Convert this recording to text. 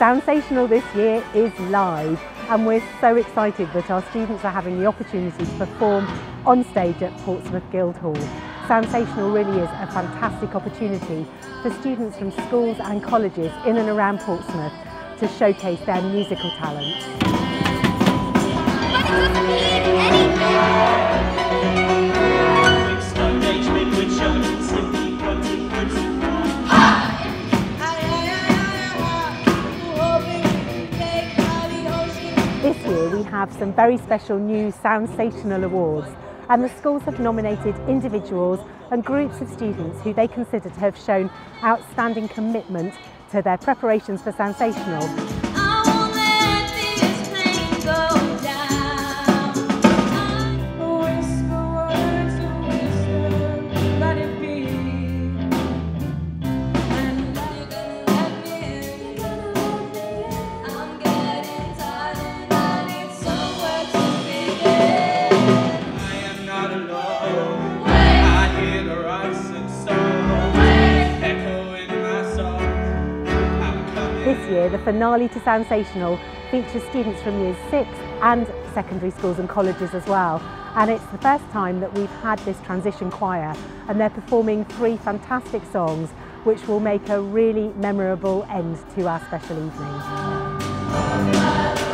Soundsational this year is live and we're so excited that our students are having the opportunity to perform on stage at Portsmouth Guildhall. Soundsational really is a fantastic opportunity for students from schools and colleges in and around Portsmouth to showcase their musical talents. This year we have some very special new Soundsational Awards and the schools have nominated individuals and groups of students who they consider to have shown outstanding commitment to their preparations for Soundsational. This year, the finale to Soundsational features students from years six and secondary schools and colleges as well. And it's the first time that we've had this transition choir and they're performing three fantastic songs which will make a really memorable end to our special evening.